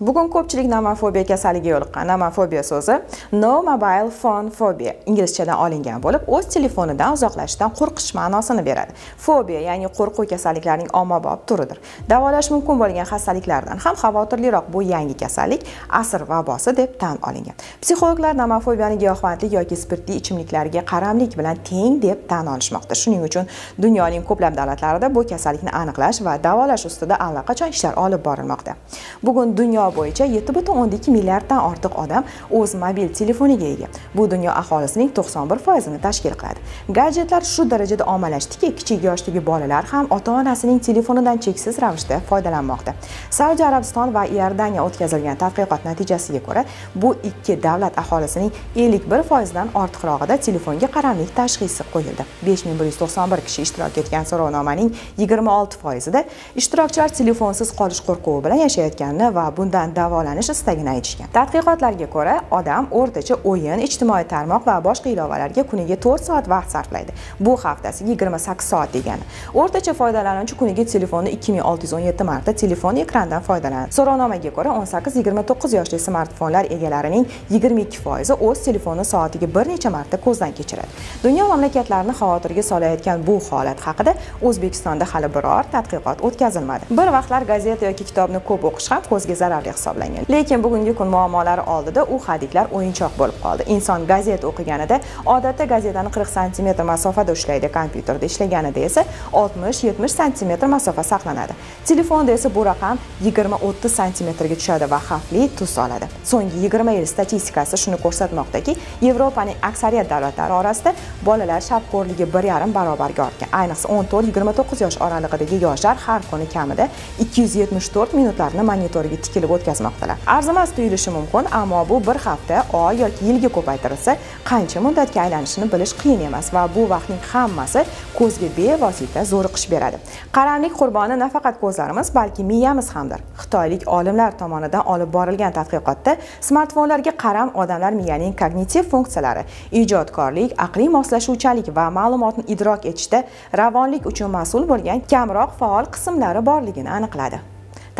bugun ko'pchilik nomofobiya kasalligiga yo'liqqan. Nomofobiya so'zi no mobile phone phobia. Inglizchadan olingan bo'lib o'z telefonidan uzoqlashishdan qo'rqish ma'nosini beradi. Fobiya ya'ni qo'rquv kasalliklarining ommabop turidir. Davolash mumkin bo'lgan xastaliklardan ham xavotirliroq bu yangi kasallik asr vabosi deb tan olingan. Psixologlar nomofobiyani giyohvandlik yoki spirtli ichimliklarga qaramlik bilan teng deb tan olishmoqda. Shuning uchun dunyoning ko'plab davlatlarida bu kasallikni aniqlash va davolash ustida allaqachon ishlar olib borilmoqda. Bugun dunyo bo'yicha 7,2 milliarddan ortiq odam o'z mobil telefoniga ega. Bu dunyo aholisining 91 foizini tashkil qiladi. Gadjetlar shu darajada ommalashdiki kichik yoshdagi bolalar ham ota onasining telefonidan cheksiz ravishda foydalanmoqda. Saudiya arabiston va iordaniya o'tkazilgan tadqiqot natijasiga ko'ra bu ikki davlat aholisining 51 foizdan ortiqrog'ida telefonga qaramlik tashxisi qo'yildi 5191 kishi ishtirok etgan so'rovnomaning 26 foizida ishtirokchilar telefonsiz qolish qo'rquvi bilan yashayotganini va bundan bilan davolanish istagini aytishgan. Tadqiqotlarga ko'ra odam o'rtacha o'yin ijtimoiy tarmoq va boshqa ilovalarga kuniga 4 soat vaqt sarflaydi. Bu haftasiga 28 soat degani. O'rtacha foydalanuvchi kuniga telefonni 2617 marta telefon ekrandan foydalanadi. So'rovnomaga ko'ra 18-29 yoshli smartfonlar egalarining 22 foizi o'z telefonini soatiga bir necha marta ko'zdan kechiradi. Dunyo mamlakatlarini xavotirga solayotgan bu holat haqida o'zbekistonda hali biror tadqiqot o'tkazilmadi. Bir vaqtlar gazeta yoki kitobni ko'p o'qish ham ko'zga zararli hisoblangan. Lekin bugungi kun muammolari oldida u hadiklar o'yinchoq bo'lib qoldi. Inson gazeta o'qiganida odatda gazetani 40 santimetr masofada ushlaydi kompyuterda ishlaganida esa 60-70 santimetr masofa saqlanadi. Telefonda esa bu raqam 20-30 santimetrga tushadi va xavfli tus oladi. So'nggi 20 yil statistikasi shuni ko'rsatmoqdaki yevropaning aksariyat davlatlari orasida bolalar shabxo'rligi 1,5 barobarga ortgan. Ayniqsa 14-29 yosh oralig'idagi yoshlar har kuni kamida 274 minutlarni monitorga tikilib o'tkazmoqdalar. Arzimas tuyulishi mumkin ammo bu bir hafta oy yoki yilga ko'paytirilsa qancha muddatga aylanishini bilish qiyin emas va bu vaqtning hammasi ko'zga bevosita zo'riqish beradi. Qaramlik qurboni nafaqat ko'zlarimiz balki miyamiz hamdir. Xitoylik olimlar tomonidan olib borilgan tadqiqotda smartfonlarga qaram odamlar miyaning kognitiv funksiyalari ijodkorlik aqliy moslashuvchanlik va ma'lumotni idrok etishda ravonlik uchun mas'ul bo'lgan kamroq faol qismlari borligini aniqladi.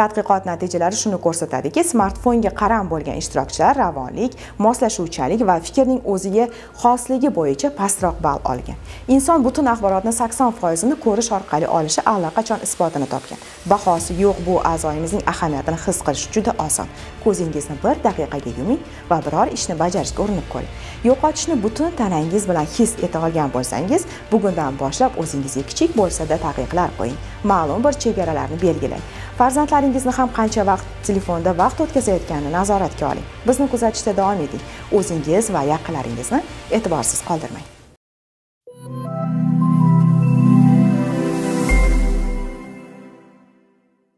Tadqiqot natijalari shuni ko'rsatadiki smartfonga qaram bo'lgan ishtirokchilar ravonlik moslashuvchanlik va fikrning o'ziga xosligi bo'yicha pastroq ball olgan. Inson butun axborotni 80 foizini ko'rish orqali olishi allaqachon isbotini topgan. Bahosi yo'q bu a'zoyimizning ahamiyatini his qilish juda oson. Ko'zingizni bir daqiqaga yuming va biror ishni bajarishga urinib ko'ring. Yo'qotishni butun tanangiz bilan his eta olgan bo'lsangiz bugundan boshlab o'zingizga kichik bo'lsa-da taqiqlar qo'ying. Ma'lum bir chegaralarni belgilang. Farzandlaringizni ham qancha vaqt telefonda vaqt o'tkazayotganini nazoratga oling. Bizni kuzatishda davom eting. O'zingiz va yaqinlaringizni e'tiborsiz qoldirmang.